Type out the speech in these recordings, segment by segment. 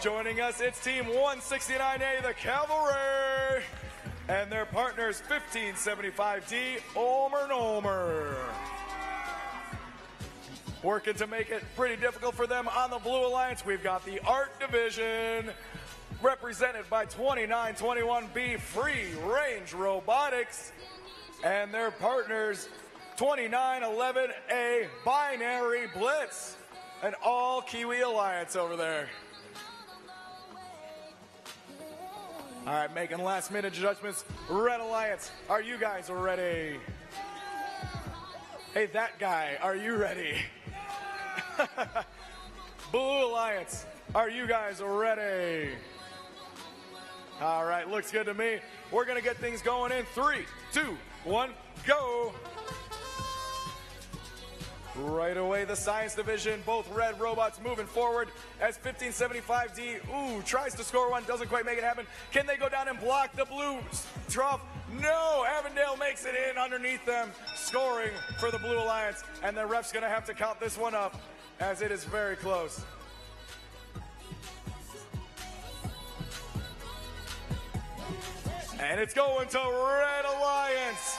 Joining us, it's Team 169A, the Cavalry, and their partners 1575D, Omer Nomer. Working to make it pretty difficult for them on the Blue Alliance. We've got the Art Division, represented by 2921B Free Range Robotics, and their partners 2911A Binary Blitz, an all Kiwi alliance over there. All right, making last minute adjustments. Red Alliance, are you guys ready? Hey, that guy, are you ready? Blue Alliance, are you guys ready? All right, looks good to me. We're going to get things going in three, two, one, go. Right away, the science division, both red robots moving forward as 1575D, ooh, tries to score one, doesn't quite make it happen. Can they go down and block the blue trough? No, Avondale makes it in underneath them, scoring for the Blue Alliance, and the ref's gonna have to count this one up as it is very close. And it's going to Red Alliance.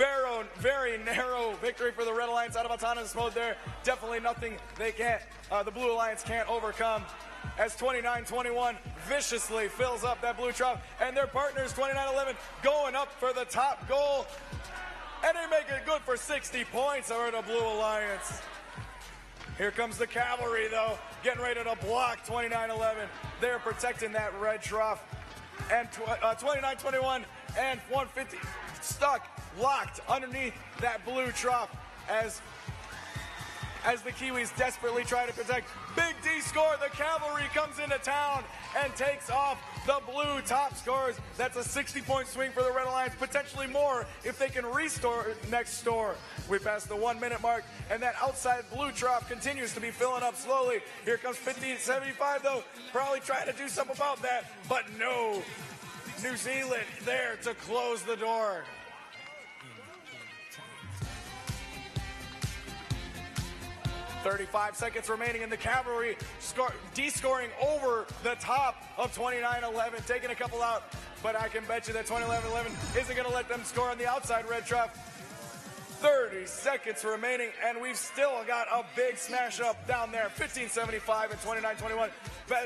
Very, very narrow victory for the Red Alliance out of autonomous mode there. Definitely nothing they can't, uh, the Blue Alliance can't overcome. As 29-21 viciously fills up that blue trough, and their partners 29-11 going up for the top goal, and they make it good for 60 points over the Blue Alliance. Here comes the cavalry, though, getting ready to block 29-11. They're protecting that red trough, and 29-21 and 150 stuck locked underneath that blue trough as as the Kiwis desperately try to protect. Big D score. The cavalry comes into town and takes off the blue top scores. That's a 60 point swing for the Red Alliance, potentially more if they can restore next store. We passed the one minute mark, and that outside blue trough continues to be filling up slowly. Here comes 50 75, though, probably trying to do something about that, but no. New Zealand there to close the door. 35 seconds remaining in the cavalry, score, D-scoring over the top of 29-11, taking a couple out, but I can bet you that 29-11 isn't going to let them score on the outside red trough. 30 seconds remaining, and we've still got a big smash up down there. 1575 and 2921,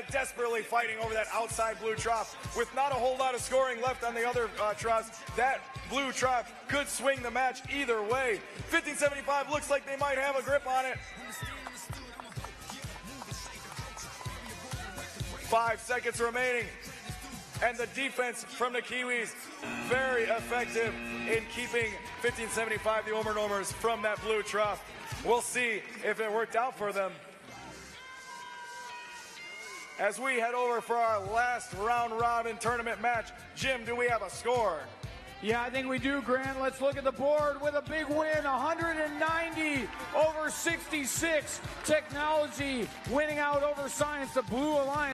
desperately fighting over that outside blue trough. With not a whole lot of scoring left on the other uh, troughs, that blue trough could swing the match either way. 1575 looks like they might have a grip on it. Five seconds remaining. And the defense from the Kiwis, very effective in keeping 1575, the Omer Nomers, from that blue trough. We'll see if it worked out for them. As we head over for our last round robin tournament match, Jim, do we have a score? Yeah, I think we do, Grant. Let's look at the board with a big win 190 over 66. Technology winning out over science, the Blue Alliance.